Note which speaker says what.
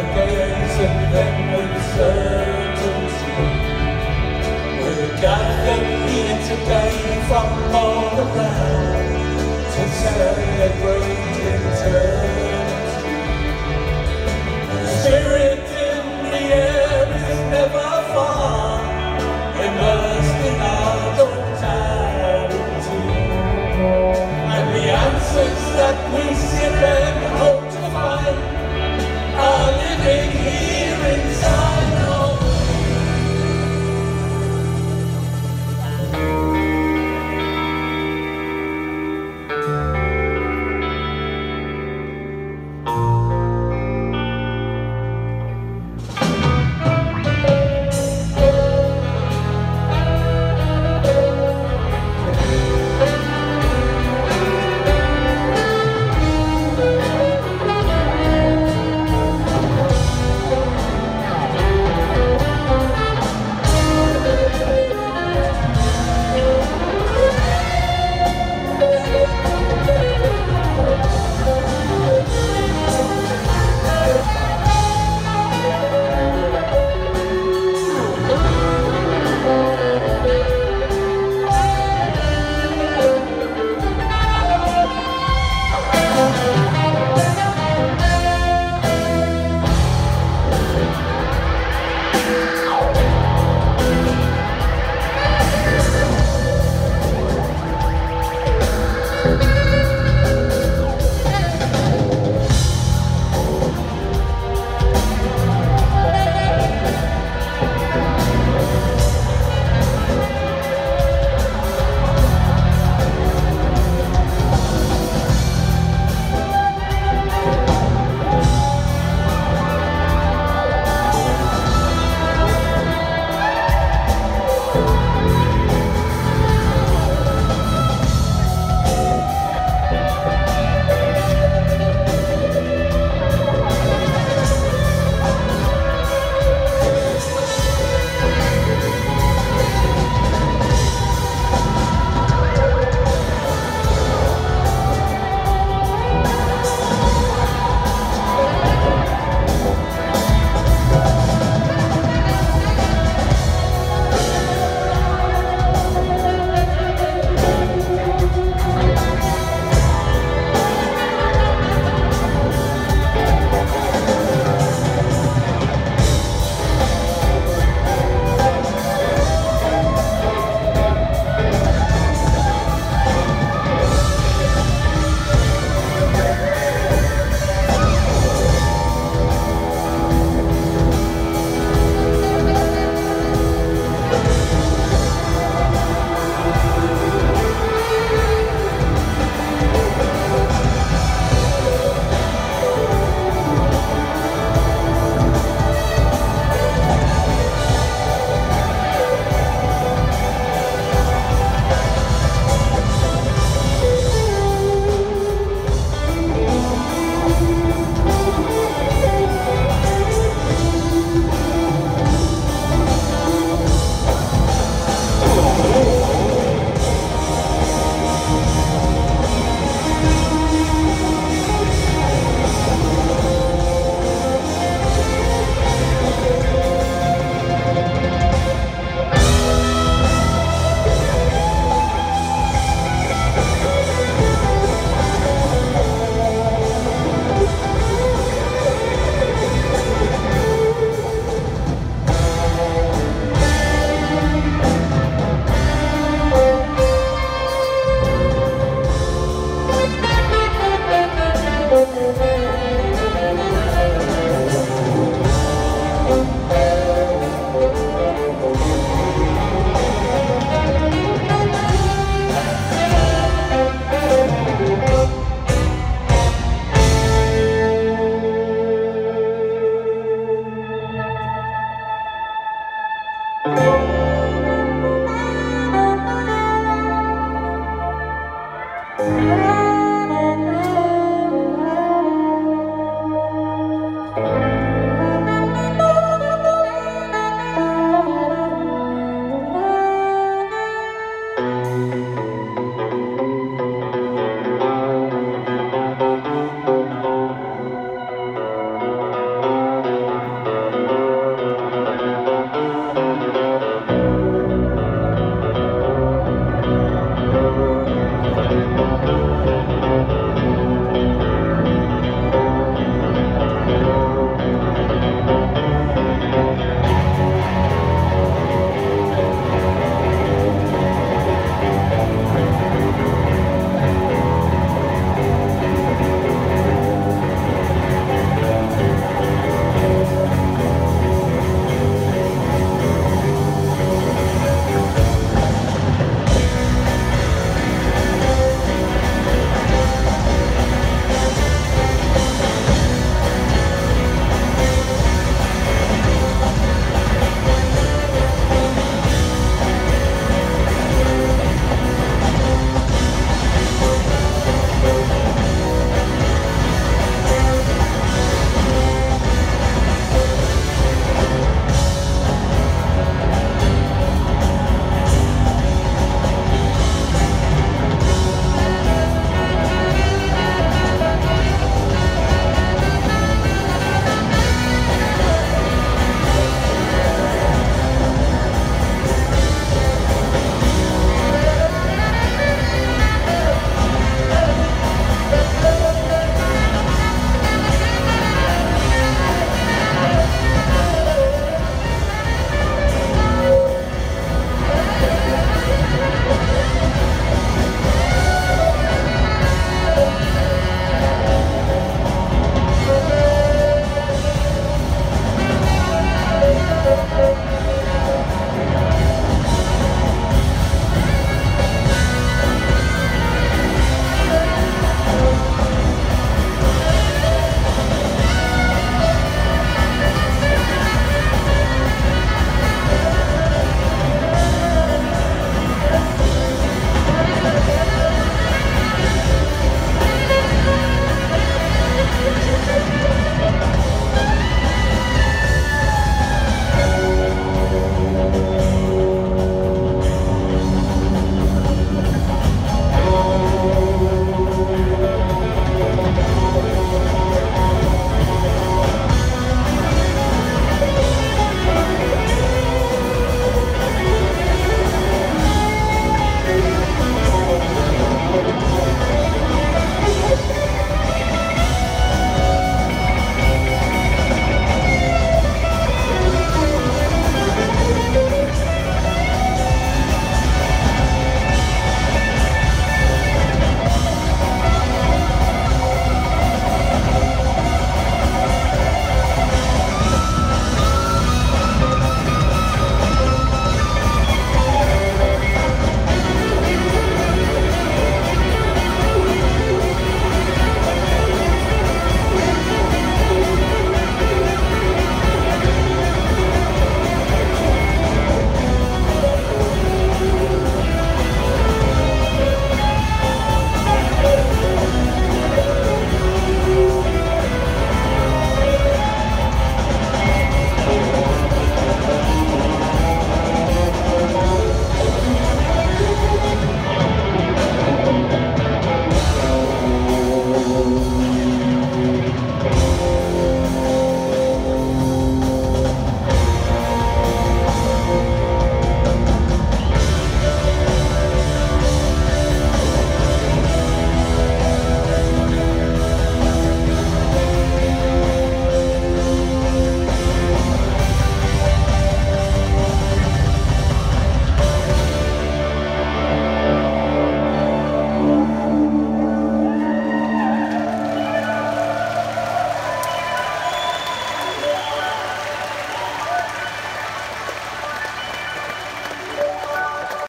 Speaker 1: gaze at them with certainty. We're gathered here today from all